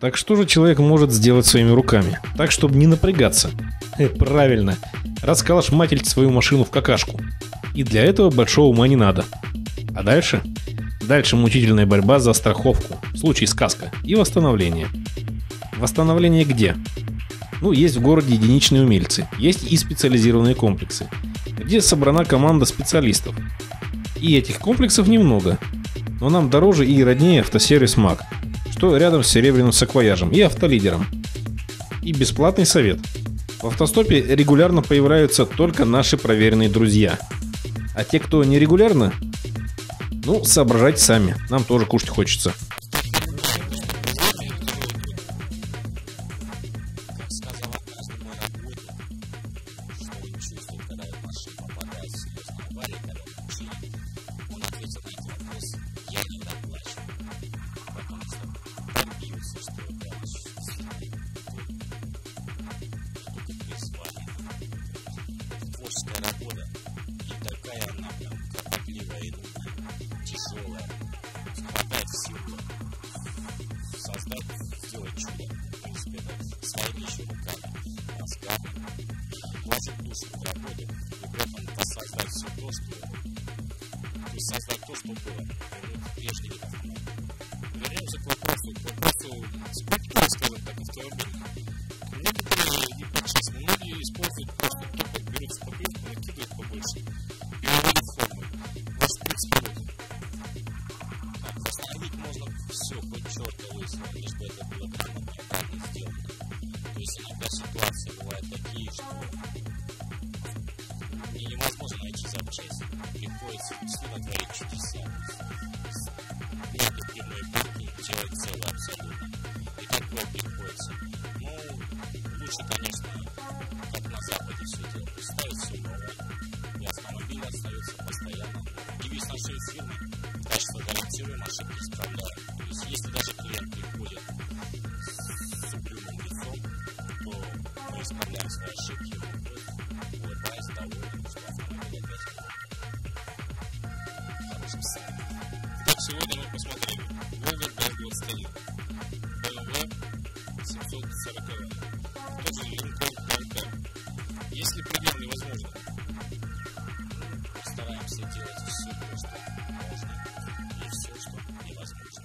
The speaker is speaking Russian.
Так что же человек может сделать своими руками? Так, чтобы не напрягаться. Э, правильно. Расколошматить свою машину в какашку. И для этого большого ума не надо. А дальше? Дальше мучительная борьба за страховку, в случае сказка, и восстановление. Восстановление где? Ну, есть в городе единичные умельцы, есть и специализированные комплексы, где собрана команда специалистов. И этих комплексов немного, но нам дороже и роднее автосервис МАК, что рядом с серебряным саквояжем и автолидером. И бесплатный совет. В автостопе регулярно появляются только наши проверенные друзья. А те, кто нерегулярно, ну, соображайте сами, нам тоже кушать хочется. творческая работа. И такая она прям кропотливая и нудная, тяжелая. Хватает сил создать, сделать чудо. В принципе, это своими еще руками, мозгами. Вложить душу в работу. И при этом воссоздать все то, что... То есть создать то, что было. Прежде никак Вернемся все, лысого, лишь бы это было и правильно сделано. То есть иногда ситуации бывают такие, что невозможно найти запчасть. Приходится действительно творить чудеса. Нет эфирной банки делать целое абсолютно. И такое приходится. Ну, лучше, конечно, как на Западе все делать. Ставить все новое. И автомобиль остается постоянно. Девиз нашей фирмы качество гарантируем, ошибки исправляем. То есть, если даже клиент приходит с угрюмым лицом, то мы исправляем свои ошибки, улыбаясь, довольны, что. Итак, сегодня мы посмотрели Volvo B21, BMW 740, тот же Lincoln сделать все, что можно, и все, что невозможно.